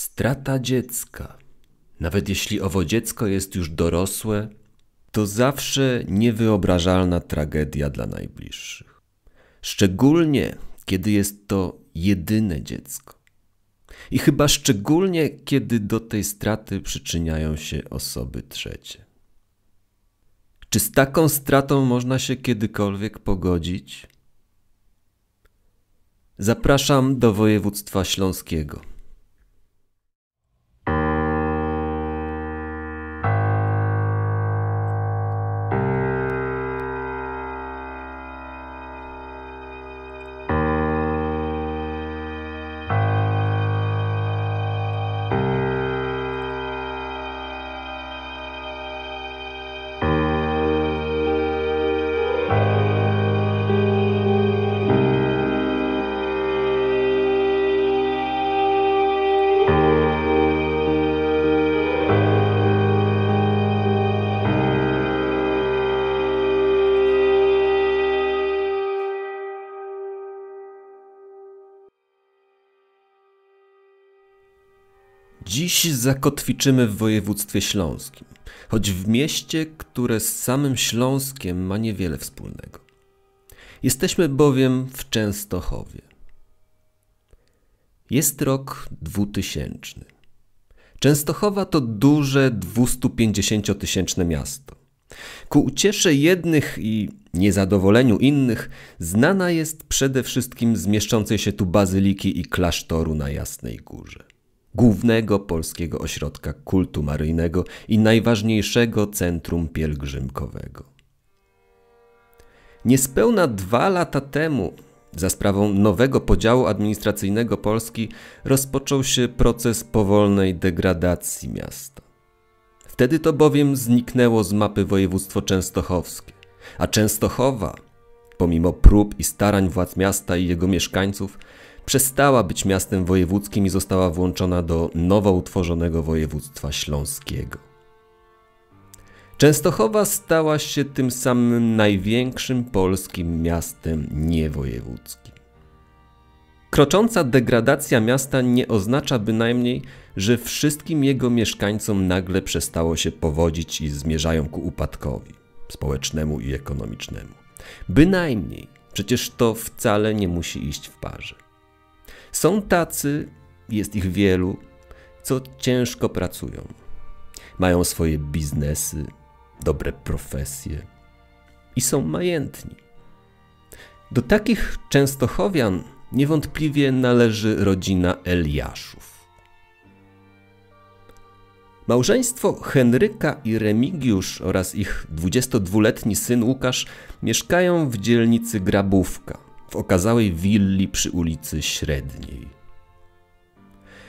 Strata dziecka, nawet jeśli owo dziecko jest już dorosłe, to zawsze niewyobrażalna tragedia dla najbliższych. Szczególnie kiedy jest to jedyne dziecko. I chyba szczególnie kiedy do tej straty przyczyniają się osoby trzecie. Czy z taką stratą można się kiedykolwiek pogodzić? Zapraszam do województwa śląskiego. Dziś zakotwiczymy w województwie śląskim, choć w mieście, które z samym Śląskiem ma niewiele wspólnego. Jesteśmy bowiem w Częstochowie. Jest rok 2000. Częstochowa to duże 250-tysięczne miasto. Ku uciesze jednych i niezadowoleniu innych znana jest przede wszystkim z mieszczącej się tu bazyliki i klasztoru na Jasnej Górze głównego polskiego ośrodka kultu maryjnego i najważniejszego centrum pielgrzymkowego. Niespełna dwa lata temu, za sprawą nowego podziału administracyjnego Polski, rozpoczął się proces powolnej degradacji miasta. Wtedy to bowiem zniknęło z mapy województwo częstochowskie, a Częstochowa, pomimo prób i starań władz miasta i jego mieszkańców, przestała być miastem wojewódzkim i została włączona do nowo utworzonego województwa śląskiego. Częstochowa stała się tym samym największym polskim miastem niewojewódzkim. Krocząca degradacja miasta nie oznacza bynajmniej, że wszystkim jego mieszkańcom nagle przestało się powodzić i zmierzają ku upadkowi społecznemu i ekonomicznemu. Bynajmniej, przecież to wcale nie musi iść w parze. Są tacy, jest ich wielu, co ciężko pracują. Mają swoje biznesy, dobre profesje i są majętni. Do takich Częstochowian niewątpliwie należy rodzina Eliaszów. Małżeństwo Henryka i Remigiusz oraz ich 22-letni syn Łukasz mieszkają w dzielnicy Grabówka – w okazałej willi przy ulicy Średniej.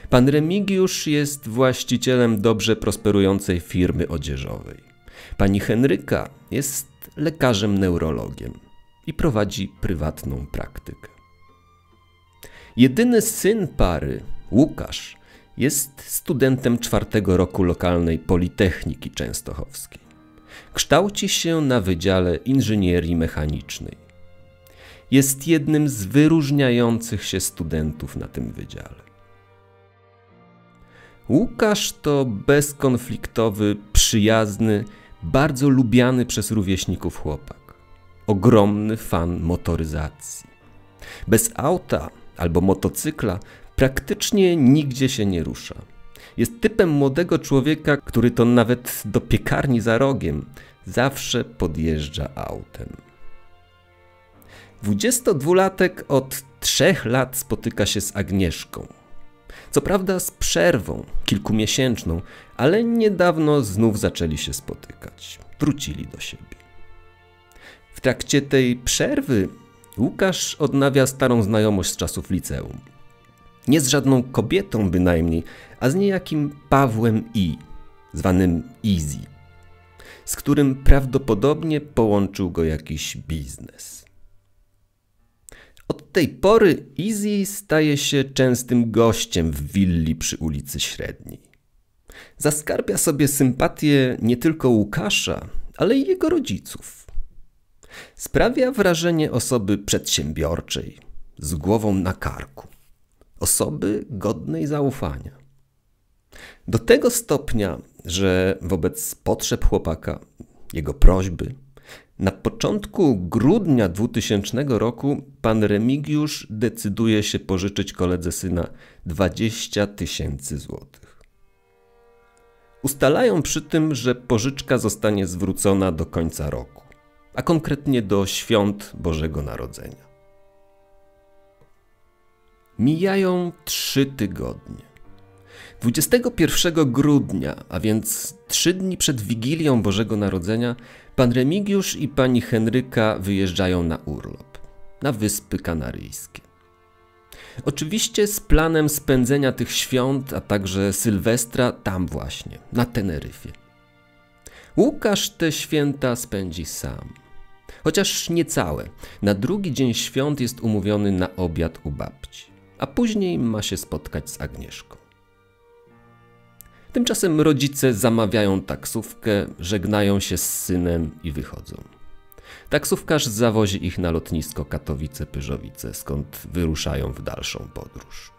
Pan Remigiusz jest właścicielem dobrze prosperującej firmy odzieżowej. Pani Henryka jest lekarzem neurologiem i prowadzi prywatną praktykę. Jedyny syn pary, Łukasz, jest studentem czwartego roku lokalnej Politechniki Częstochowskiej. Kształci się na Wydziale Inżynierii Mechanicznej jest jednym z wyróżniających się studentów na tym wydziale. Łukasz to bezkonfliktowy, przyjazny, bardzo lubiany przez rówieśników chłopak. Ogromny fan motoryzacji. Bez auta albo motocykla praktycznie nigdzie się nie rusza. Jest typem młodego człowieka, który to nawet do piekarni za rogiem zawsze podjeżdża autem. 22-latek od trzech lat spotyka się z Agnieszką. Co prawda z przerwą kilkumiesięczną, ale niedawno znów zaczęli się spotykać. Wrócili do siebie. W trakcie tej przerwy Łukasz odnawia starą znajomość z czasów liceum. Nie z żadną kobietą bynajmniej, a z niejakim Pawłem I, zwanym Easy, z którym prawdopodobnie połączył go jakiś biznes. Tej pory Easy staje się częstym gościem w willi przy ulicy Średniej. Zaskarbia sobie sympatię nie tylko Łukasza, ale i jego rodziców. Sprawia wrażenie osoby przedsiębiorczej, z głową na karku, osoby godnej zaufania. Do tego stopnia, że wobec potrzeb chłopaka, jego prośby, na początku grudnia 2000 roku pan Remigiusz decyduje się pożyczyć koledze syna 20 tysięcy złotych. Ustalają przy tym, że pożyczka zostanie zwrócona do końca roku, a konkretnie do świąt Bożego Narodzenia. Mijają trzy tygodnie. 21 grudnia, a więc trzy dni przed Wigilią Bożego Narodzenia, pan Remigiusz i pani Henryka wyjeżdżają na urlop, na Wyspy Kanaryjskie. Oczywiście z planem spędzenia tych świąt, a także Sylwestra tam właśnie, na Teneryfie. Łukasz te święta spędzi sam. Chociaż niecałe. Na drugi dzień świąt jest umówiony na obiad u babci, a później ma się spotkać z Agnieszką. Tymczasem rodzice zamawiają taksówkę, żegnają się z synem i wychodzą. Taksówkarz zawozi ich na lotnisko Katowice-Pyżowice, skąd wyruszają w dalszą podróż.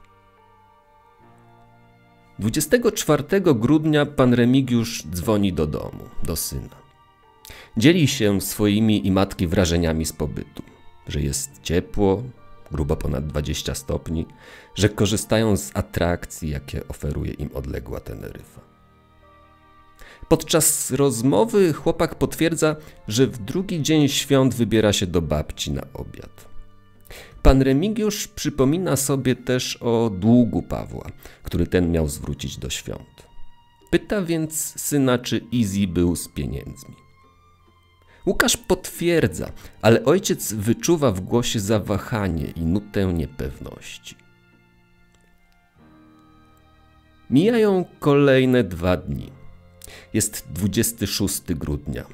24 grudnia pan Remigiusz dzwoni do domu, do syna. Dzieli się swoimi i matki wrażeniami z pobytu, że jest ciepło, grubo ponad 20 stopni, że korzystają z atrakcji, jakie oferuje im odległa Teneryfa. Podczas rozmowy chłopak potwierdza, że w drugi dzień świąt wybiera się do babci na obiad. Pan Remigiusz przypomina sobie też o długu Pawła, który ten miał zwrócić do świąt. Pyta więc syna, czy Easy był z pieniędzmi. Łukasz potwierdza, ale ojciec wyczuwa w głosie zawahanie i nutę niepewności. Mijają kolejne dwa dni. Jest 26 grudnia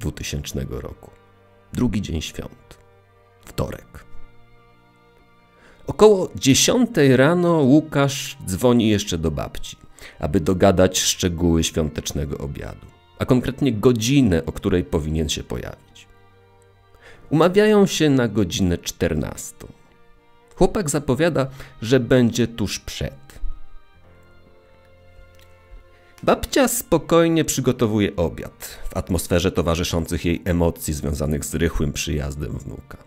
2000 roku. Drugi dzień świąt. Wtorek. Około 10 rano Łukasz dzwoni jeszcze do babci, aby dogadać szczegóły świątecznego obiadu a konkretnie godzinę, o której powinien się pojawić. Umawiają się na godzinę 14. Chłopak zapowiada, że będzie tuż przed. Babcia spokojnie przygotowuje obiad w atmosferze towarzyszących jej emocji związanych z rychłym przyjazdem wnuka.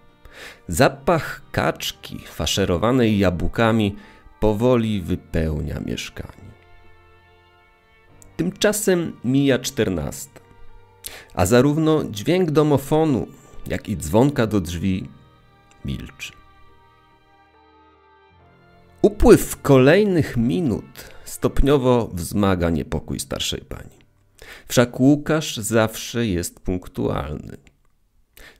Zapach kaczki faszerowanej jabłkami powoli wypełnia mieszkanie. Tymczasem mija czternasta, a zarówno dźwięk domofonu, jak i dzwonka do drzwi milczy. Upływ kolejnych minut stopniowo wzmaga niepokój starszej pani. Wszak Łukasz zawsze jest punktualny.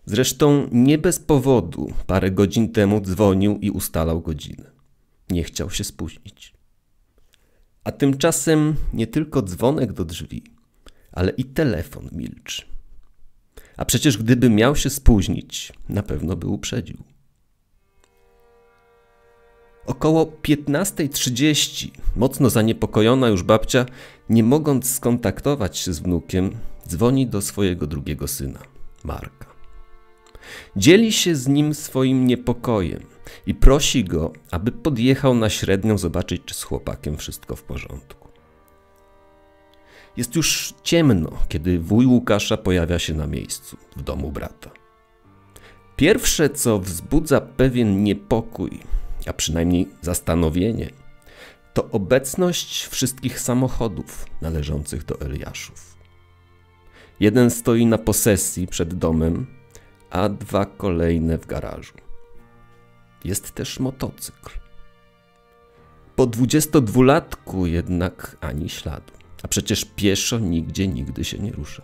Zresztą nie bez powodu parę godzin temu dzwonił i ustalał godzinę. Nie chciał się spóźnić. A tymczasem nie tylko dzwonek do drzwi, ale i telefon milczy. A przecież gdyby miał się spóźnić, na pewno by uprzedził. Około 15.30, mocno zaniepokojona już babcia, nie mogąc skontaktować się z wnukiem, dzwoni do swojego drugiego syna, Marka. Dzieli się z nim swoim niepokojem i prosi go, aby podjechał na średnią zobaczyć, czy z chłopakiem wszystko w porządku. Jest już ciemno, kiedy wuj Łukasza pojawia się na miejscu, w domu brata. Pierwsze, co wzbudza pewien niepokój, a przynajmniej zastanowienie, to obecność wszystkich samochodów należących do Eliaszów. Jeden stoi na posesji przed domem, a dwa kolejne w garażu. Jest też motocykl. Po 22-latku jednak ani śladu, a przecież pieszo nigdzie nigdy się nie rusza.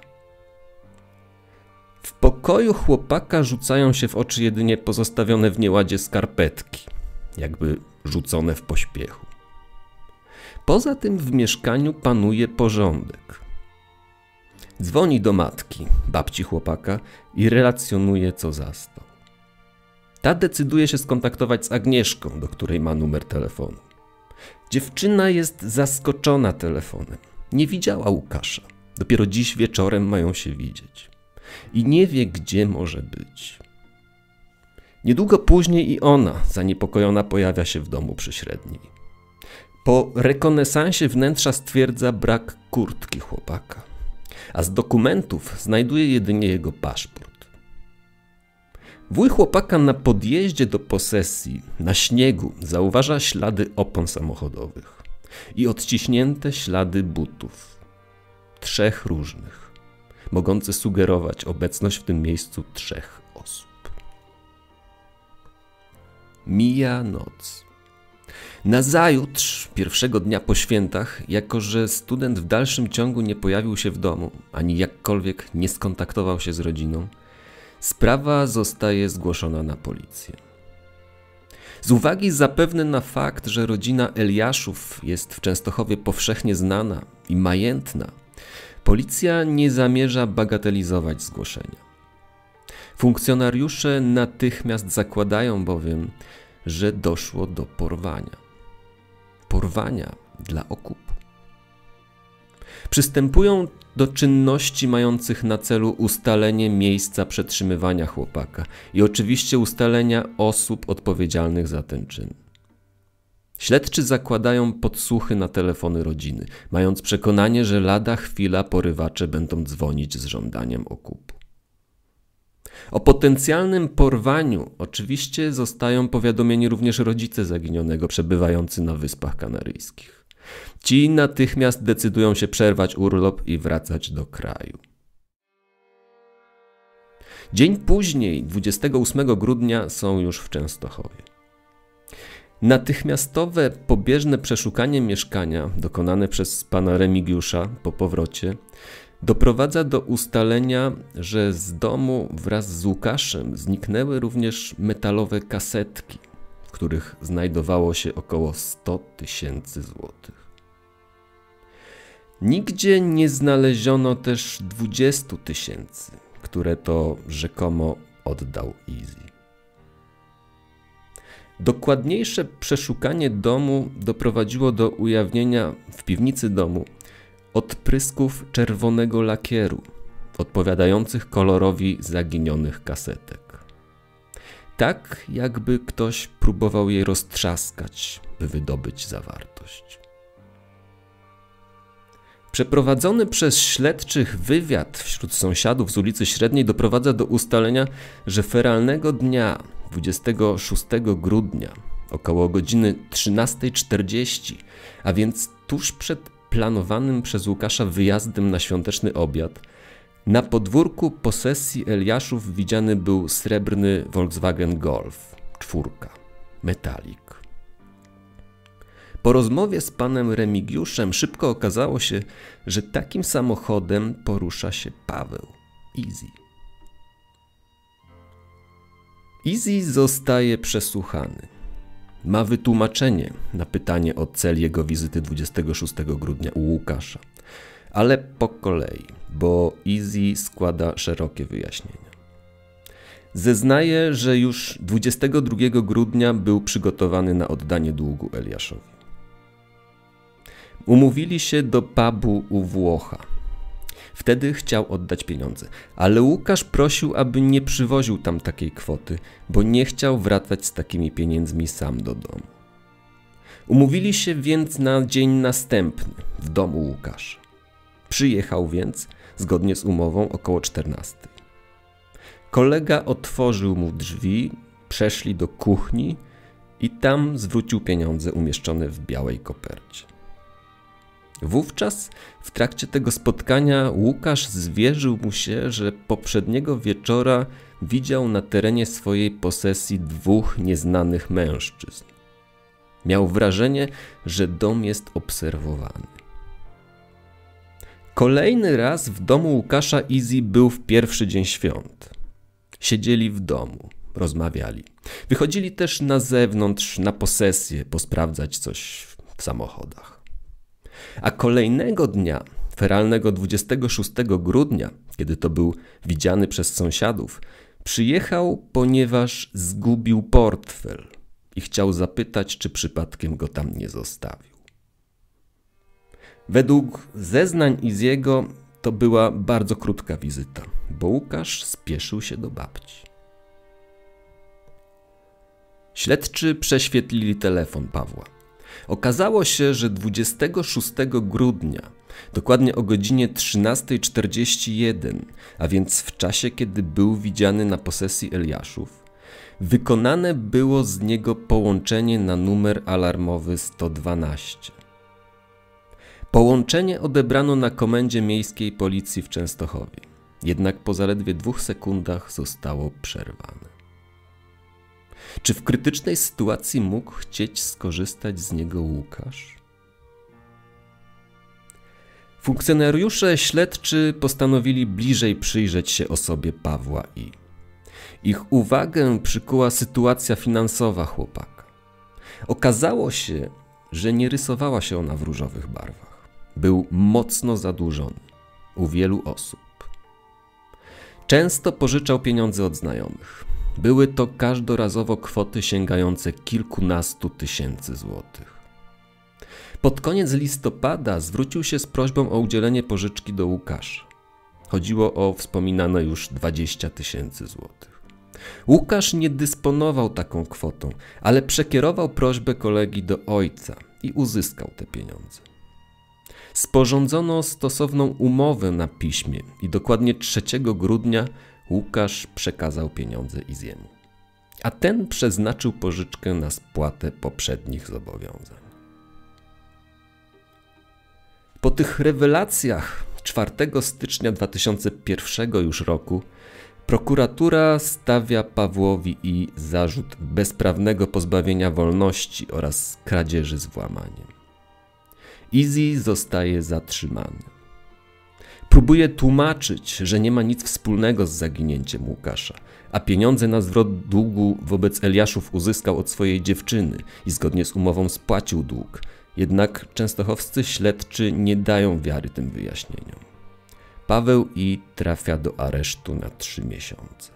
W pokoju chłopaka rzucają się w oczy jedynie pozostawione w nieładzie skarpetki, jakby rzucone w pośpiechu. Poza tym w mieszkaniu panuje porządek. Dzwoni do matki, babci chłopaka i relacjonuje, co zastał. Ta decyduje się skontaktować z Agnieszką, do której ma numer telefonu. Dziewczyna jest zaskoczona telefonem. Nie widziała Łukasza. Dopiero dziś wieczorem mają się widzieć. I nie wie, gdzie może być. Niedługo później i ona, zaniepokojona, pojawia się w domu przy średniej. Po rekonesansie wnętrza stwierdza brak kurtki chłopaka, a z dokumentów znajduje jedynie jego paszport. Wuj chłopaka na podjeździe do posesji, na śniegu, zauważa ślady opon samochodowych i odciśnięte ślady butów. Trzech różnych, mogące sugerować obecność w tym miejscu trzech osób. Mija noc. Nazajutrz, pierwszego dnia po świętach, jako że student w dalszym ciągu nie pojawił się w domu, ani jakkolwiek nie skontaktował się z rodziną, sprawa zostaje zgłoszona na policję. Z uwagi zapewne na fakt, że rodzina Eliaszów jest w Częstochowie powszechnie znana i majętna, policja nie zamierza bagatelizować zgłoszenia. Funkcjonariusze natychmiast zakładają bowiem, że doszło do porwania porwania dla okupu. Przystępują do czynności mających na celu ustalenie miejsca przetrzymywania chłopaka i oczywiście ustalenia osób odpowiedzialnych za ten czyn. Śledczy zakładają podsłuchy na telefony rodziny, mając przekonanie, że lada chwila porywacze będą dzwonić z żądaniem okupu. O potencjalnym porwaniu oczywiście zostają powiadomieni również rodzice zaginionego przebywający na Wyspach Kanaryjskich. Ci natychmiast decydują się przerwać urlop i wracać do kraju. Dzień później, 28 grudnia, są już w Częstochowie. Natychmiastowe pobieżne przeszukanie mieszkania dokonane przez pana Remigiusza po powrocie doprowadza do ustalenia, że z domu wraz z Łukaszem zniknęły również metalowe kasetki, w których znajdowało się około 100 tysięcy złotych. Nigdzie nie znaleziono też 20 tysięcy, które to rzekomo oddał Easy. Dokładniejsze przeszukanie domu doprowadziło do ujawnienia w piwnicy domu odprysków czerwonego lakieru, odpowiadających kolorowi zaginionych kasetek. Tak, jakby ktoś próbował je roztrzaskać, by wydobyć zawartość. Przeprowadzony przez śledczych wywiad wśród sąsiadów z ulicy Średniej doprowadza do ustalenia, że feralnego dnia 26 grudnia około godziny 13.40, a więc tuż przed planowanym przez Łukasza wyjazdem na świąteczny obiad, na podwórku posesji Eliaszów widziany był srebrny Volkswagen Golf, czwórka, metalik. Po rozmowie z panem Remigiuszem szybko okazało się, że takim samochodem porusza się Paweł, Easy. Easy zostaje przesłuchany ma wytłumaczenie na pytanie o cel jego wizyty 26 grudnia u Łukasza. Ale po kolei, bo Easy składa szerokie wyjaśnienia. Zeznaje, że już 22 grudnia był przygotowany na oddanie długu Eliaszowi. Umówili się do pubu u Włocha, Wtedy chciał oddać pieniądze, ale Łukasz prosił, aby nie przywoził tam takiej kwoty, bo nie chciał wracać z takimi pieniędzmi sam do domu. Umówili się więc na dzień następny w domu Łukasza. Przyjechał więc, zgodnie z umową, około 14. Kolega otworzył mu drzwi, przeszli do kuchni i tam zwrócił pieniądze umieszczone w białej kopercie. Wówczas w trakcie tego spotkania Łukasz zwierzył mu się, że poprzedniego wieczora widział na terenie swojej posesji dwóch nieznanych mężczyzn. Miał wrażenie, że dom jest obserwowany. Kolejny raz w domu Łukasza Easy był w pierwszy dzień świąt. Siedzieli w domu, rozmawiali. Wychodzili też na zewnątrz, na posesję, posprawdzać coś w samochodach. A kolejnego dnia, feralnego 26 grudnia, kiedy to był widziany przez sąsiadów, przyjechał, ponieważ zgubił portfel i chciał zapytać, czy przypadkiem go tam nie zostawił. Według zeznań Iziego to była bardzo krótka wizyta, bo Łukasz spieszył się do babci. Śledczy prześwietlili telefon Pawła. Okazało się, że 26 grudnia, dokładnie o godzinie 13.41, a więc w czasie, kiedy był widziany na posesji Eliaszów, wykonane było z niego połączenie na numer alarmowy 112. Połączenie odebrano na komendzie miejskiej policji w Częstochowie, jednak po zaledwie dwóch sekundach zostało przerwane. Czy w krytycznej sytuacji mógł chcieć skorzystać z niego Łukasz? Funkcjonariusze śledczy postanowili bliżej przyjrzeć się osobie Pawła I. Ich uwagę przykuła sytuacja finansowa chłopaka. Okazało się, że nie rysowała się ona w różowych barwach. Był mocno zadłużony u wielu osób. Często pożyczał pieniądze od znajomych. Były to każdorazowo kwoty sięgające kilkunastu tysięcy złotych. Pod koniec listopada zwrócił się z prośbą o udzielenie pożyczki do Łukasza. Chodziło o wspominane już 20 tysięcy złotych. Łukasz nie dysponował taką kwotą, ale przekierował prośbę kolegi do ojca i uzyskał te pieniądze. Sporządzono stosowną umowę na piśmie i dokładnie 3 grudnia Łukasz przekazał pieniądze Iziemu, a ten przeznaczył pożyczkę na spłatę poprzednich zobowiązań. Po tych rewelacjach 4 stycznia 2001 już roku prokuratura stawia Pawłowi i zarzut bezprawnego pozbawienia wolności oraz kradzieży z włamaniem. Easy zostaje zatrzymany. Próbuje tłumaczyć, że nie ma nic wspólnego z zaginięciem Łukasza, a pieniądze na zwrot długu wobec Eliaszów uzyskał od swojej dziewczyny i zgodnie z umową spłacił dług. Jednak częstochowscy śledczy nie dają wiary tym wyjaśnieniom. Paweł I trafia do aresztu na trzy miesiące.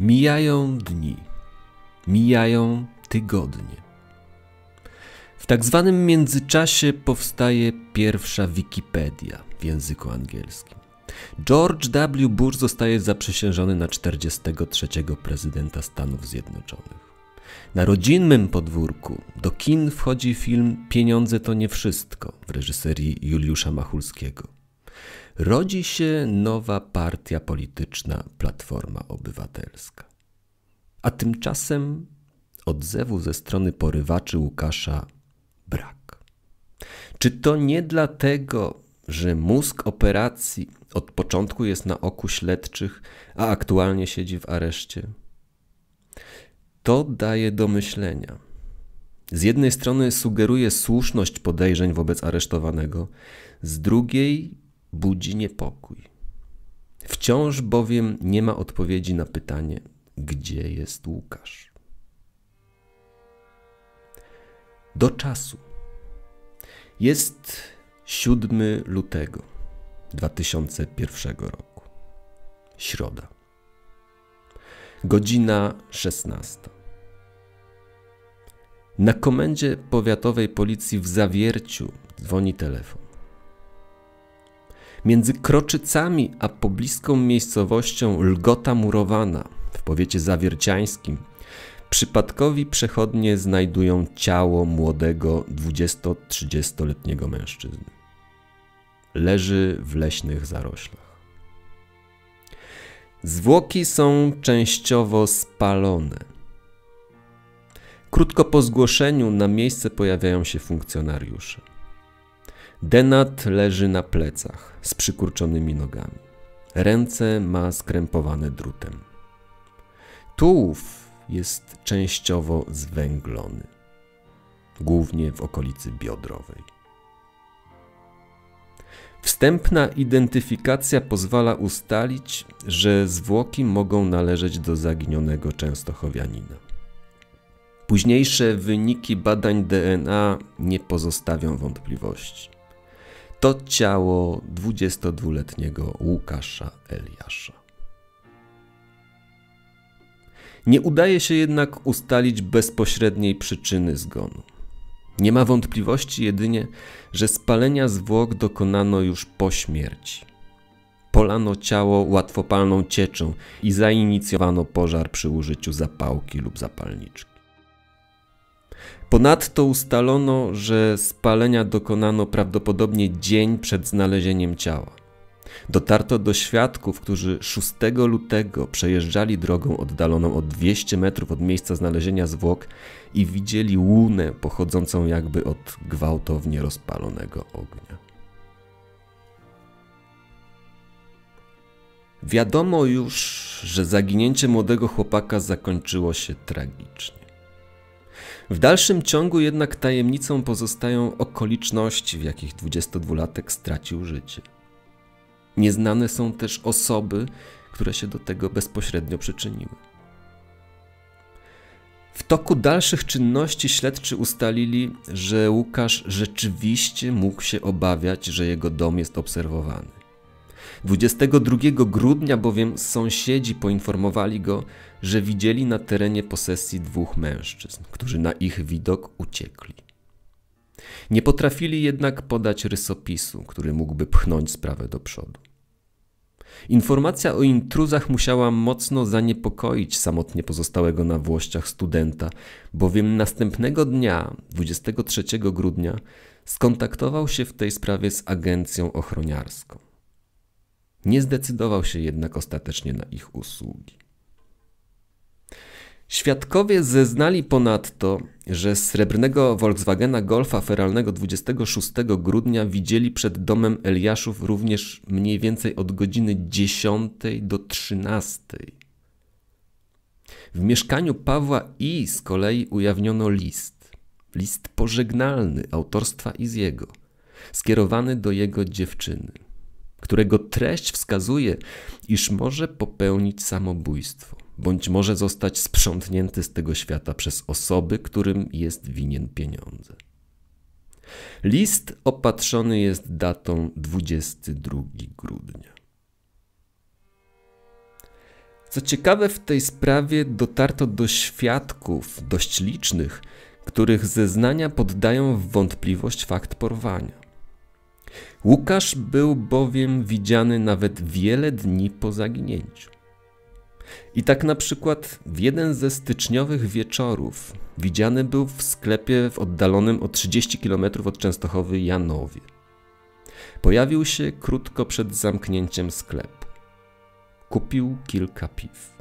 Mijają dni, mijają tygodnie. W tak zwanym międzyczasie powstaje pierwsza Wikipedia w języku angielskim. George W. Bush zostaje zaprzysiężony na 43. prezydenta Stanów Zjednoczonych. Na rodzinnym podwórku do kin wchodzi film Pieniądze to nie wszystko w reżyserii Juliusza Machulskiego. Rodzi się nowa partia polityczna Platforma Obywatelska. A tymczasem odzewu ze strony porywaczy Łukasza brak. Czy to nie dlatego, że mózg operacji od początku jest na oku śledczych, a aktualnie siedzi w areszcie? To daje do myślenia. Z jednej strony sugeruje słuszność podejrzeń wobec aresztowanego, z drugiej budzi niepokój. Wciąż bowiem nie ma odpowiedzi na pytanie, gdzie jest Łukasz. Do czasu. Jest 7 lutego 2001 roku. Środa. Godzina 16. Na komendzie powiatowej policji w Zawierciu dzwoni telefon. Między Kroczycami a pobliską miejscowością Lgota Murowana w powiecie zawierciańskim Przypadkowi przechodnie znajdują ciało młodego 20-30-letniego mężczyzny. Leży w leśnych zaroślach. Zwłoki są częściowo spalone. Krótko po zgłoszeniu na miejsce pojawiają się funkcjonariusze. Denat leży na plecach z przykurczonymi nogami. Ręce ma skrępowane drutem. Tułów jest częściowo zwęglony, głównie w okolicy biodrowej. Wstępna identyfikacja pozwala ustalić, że zwłoki mogą należeć do zaginionego Częstochowianina. Późniejsze wyniki badań DNA nie pozostawią wątpliwości. To ciało 22-letniego Łukasza Eliasza. Nie udaje się jednak ustalić bezpośredniej przyczyny zgonu. Nie ma wątpliwości jedynie, że spalenia zwłok dokonano już po śmierci. Polano ciało łatwopalną cieczą i zainicjowano pożar przy użyciu zapałki lub zapalniczki. Ponadto ustalono, że spalenia dokonano prawdopodobnie dzień przed znalezieniem ciała. Dotarto do świadków, którzy 6 lutego przejeżdżali drogą oddaloną o 200 metrów od miejsca znalezienia zwłok i widzieli łunę pochodzącą jakby od gwałtownie rozpalonego ognia. Wiadomo już, że zaginięcie młodego chłopaka zakończyło się tragicznie. W dalszym ciągu jednak tajemnicą pozostają okoliczności, w jakich 22-latek stracił życie. Nieznane są też osoby, które się do tego bezpośrednio przyczyniły. W toku dalszych czynności śledczy ustalili, że Łukasz rzeczywiście mógł się obawiać, że jego dom jest obserwowany. 22 grudnia bowiem sąsiedzi poinformowali go, że widzieli na terenie posesji dwóch mężczyzn, którzy na ich widok uciekli. Nie potrafili jednak podać rysopisu, który mógłby pchnąć sprawę do przodu. Informacja o intruzach musiała mocno zaniepokoić samotnie pozostałego na Włościach studenta, bowiem następnego dnia, 23 grudnia, skontaktował się w tej sprawie z agencją ochroniarską. Nie zdecydował się jednak ostatecznie na ich usługi. Świadkowie zeznali ponadto, że srebrnego Volkswagena Golfa feralnego 26 grudnia widzieli przed domem Eliaszów również mniej więcej od godziny 10 do 13. W mieszkaniu Pawła I z kolei ujawniono list. List pożegnalny autorstwa Iziego, skierowany do jego dziewczyny, którego treść wskazuje, iż może popełnić samobójstwo bądź może zostać sprzątnięty z tego świata przez osoby, którym jest winien pieniądze. List opatrzony jest datą 22 grudnia. Co ciekawe, w tej sprawie dotarto do świadków dość licznych, których zeznania poddają w wątpliwość fakt porwania. Łukasz był bowiem widziany nawet wiele dni po zaginięciu. I tak na przykład w jeden ze styczniowych wieczorów widziany był w sklepie w oddalonym o 30 km od Częstochowy Janowie. Pojawił się krótko przed zamknięciem sklepu. Kupił kilka piw.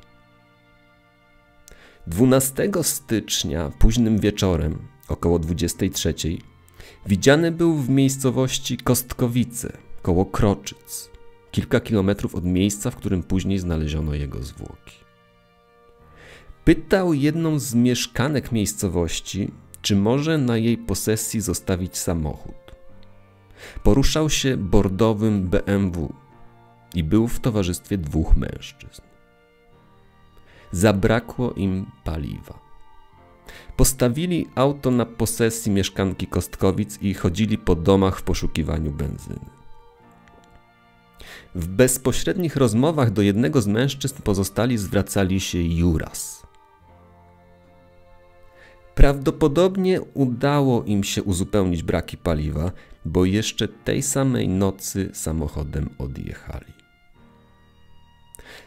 12 stycznia, późnym wieczorem, około 23, widziany był w miejscowości Kostkowice, koło Kroczyc kilka kilometrów od miejsca, w którym później znaleziono jego zwłoki. Pytał jedną z mieszkanek miejscowości, czy może na jej posesji zostawić samochód. Poruszał się bordowym BMW i był w towarzystwie dwóch mężczyzn. Zabrakło im paliwa. Postawili auto na posesji mieszkanki Kostkowic i chodzili po domach w poszukiwaniu benzyny. W bezpośrednich rozmowach do jednego z mężczyzn pozostali zwracali się Juras. Prawdopodobnie udało im się uzupełnić braki paliwa, bo jeszcze tej samej nocy samochodem odjechali.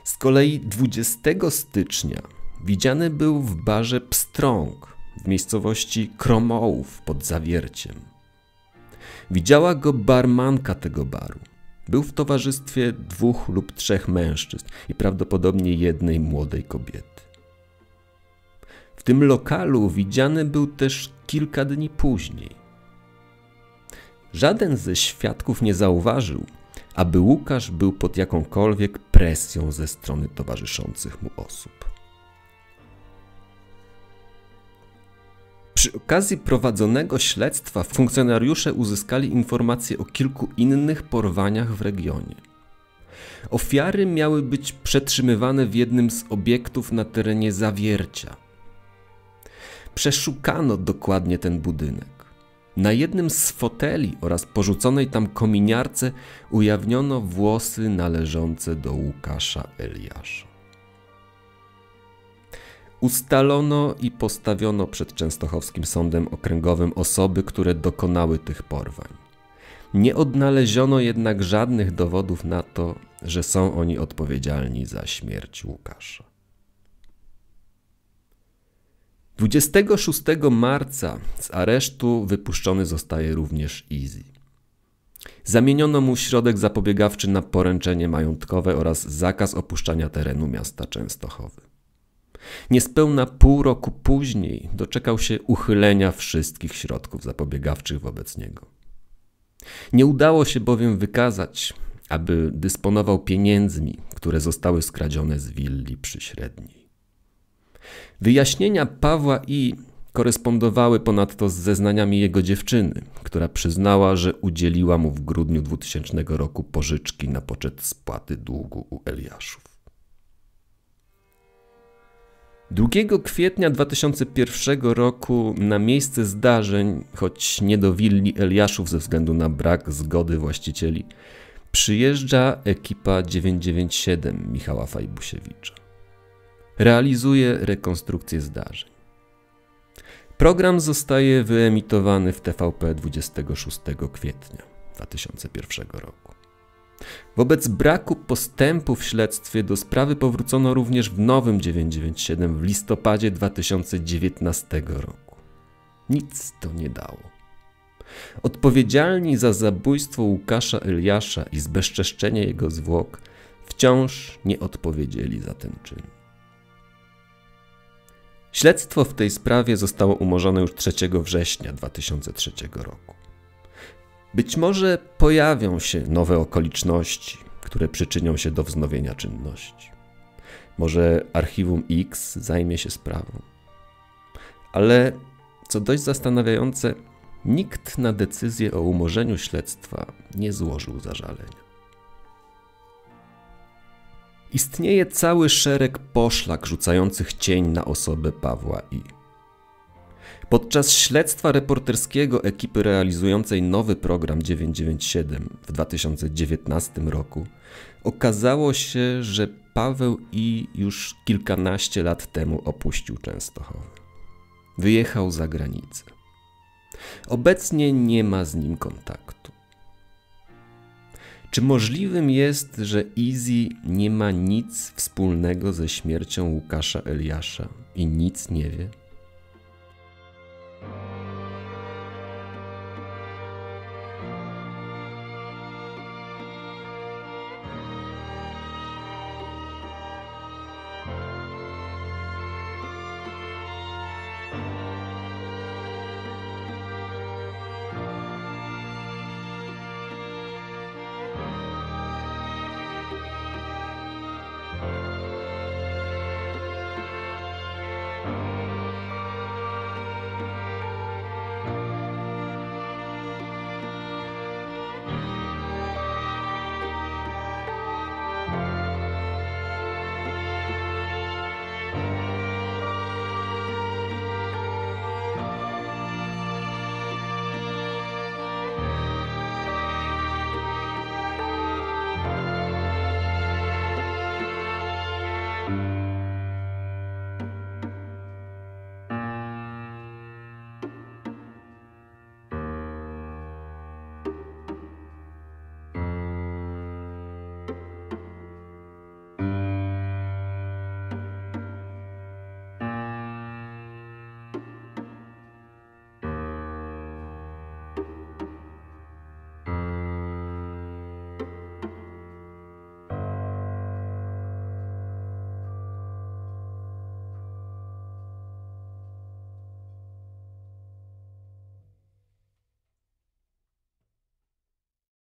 Z kolei 20 stycznia widziany był w barze Pstrąg w miejscowości Kromołów pod Zawierciem. Widziała go barmanka tego baru. Był w towarzystwie dwóch lub trzech mężczyzn i prawdopodobnie jednej młodej kobiety. W tym lokalu widziany był też kilka dni później. Żaden ze świadków nie zauważył, aby Łukasz był pod jakąkolwiek presją ze strony towarzyszących mu osób. Przy okazji prowadzonego śledztwa funkcjonariusze uzyskali informacje o kilku innych porwaniach w regionie. Ofiary miały być przetrzymywane w jednym z obiektów na terenie zawiercia. Przeszukano dokładnie ten budynek. Na jednym z foteli oraz porzuconej tam kominiarce ujawniono włosy należące do Łukasza Eliasza. Ustalono i postawiono przed Częstochowskim Sądem Okręgowym osoby, które dokonały tych porwań. Nie odnaleziono jednak żadnych dowodów na to, że są oni odpowiedzialni za śmierć Łukasza. 26 marca z aresztu wypuszczony zostaje również Easy. Zamieniono mu środek zapobiegawczy na poręczenie majątkowe oraz zakaz opuszczania terenu miasta Częstochowy. Niespełna pół roku później doczekał się uchylenia wszystkich środków zapobiegawczych wobec niego. Nie udało się bowiem wykazać, aby dysponował pieniędzmi, które zostały skradzione z willi przy Średniej. Wyjaśnienia Pawła I korespondowały ponadto z zeznaniami jego dziewczyny, która przyznała, że udzieliła mu w grudniu 2000 roku pożyczki na poczet spłaty długu u Eliaszów. 2 kwietnia 2001 roku na miejsce zdarzeń, choć nie do willi Eliaszów ze względu na brak zgody właścicieli, przyjeżdża ekipa 997 Michała Fajbusiewicza. Realizuje rekonstrukcję zdarzeń. Program zostaje wyemitowany w TVP 26 kwietnia 2001 roku. Wobec braku postępu w śledztwie do sprawy powrócono również w nowym 997 w listopadzie 2019 roku. Nic to nie dało. Odpowiedzialni za zabójstwo Łukasza Eliasza i zbezczeszczenie jego zwłok wciąż nie odpowiedzieli za ten czyn. Śledztwo w tej sprawie zostało umorzone już 3 września 2003 roku. Być może pojawią się nowe okoliczności, które przyczynią się do wznowienia czynności. Może archiwum X zajmie się sprawą. Ale co dość zastanawiające, nikt na decyzję o umorzeniu śledztwa nie złożył zażalenia. Istnieje cały szereg poszlak rzucających cień na osobę Pawła I. Podczas śledztwa reporterskiego ekipy realizującej nowy program 997 w 2019 roku okazało się, że Paweł I już kilkanaście lat temu opuścił Częstochowę. Wyjechał za granicę. Obecnie nie ma z nim kontaktu. Czy możliwym jest, że Easy nie ma nic wspólnego ze śmiercią Łukasza Eliasza i nic nie wie?